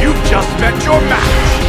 You've just met your match!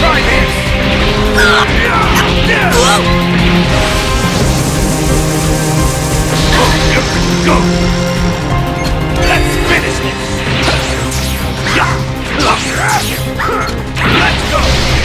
Try this! Go! Let's finish this! Let's go!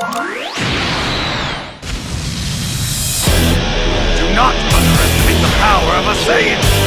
Do not underestimate the power of a Saiyan!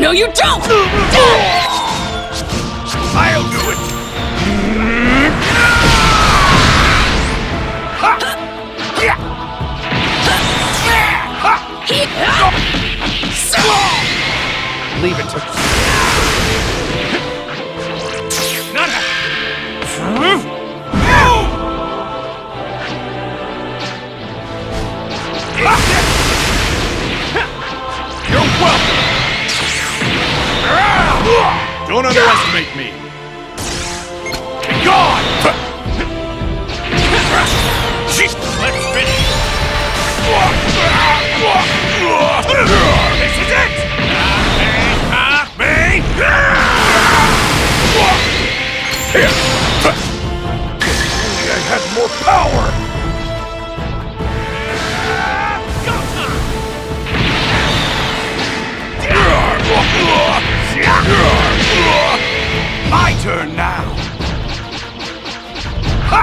No, you don't! I'll do it! Leave it to You're Don't underestimate now! Ha!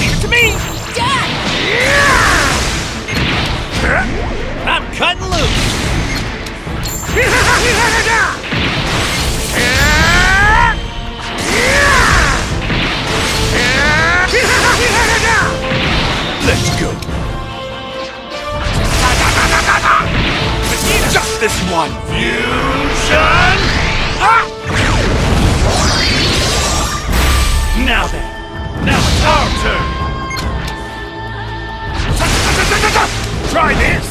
Leave it to me. Dad! I'm cutting loose. Let's one! Fusion! Ah! Now then. Now it's our turn. Try this!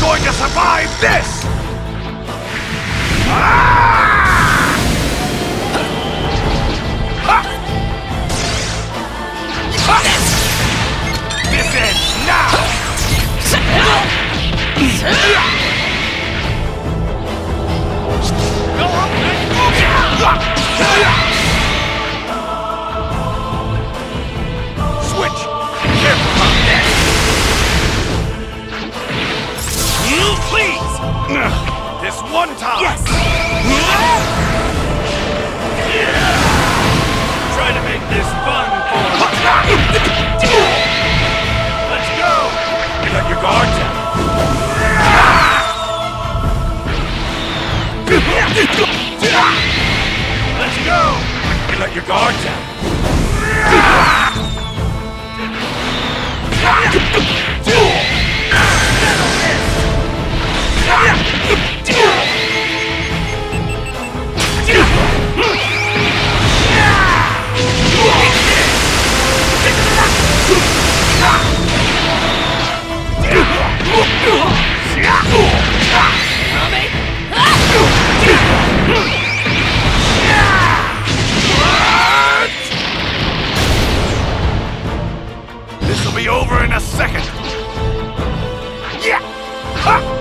Going to survive this! This ends now! Go on. This will be over in a second. Yeah! Ah!